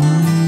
Bye.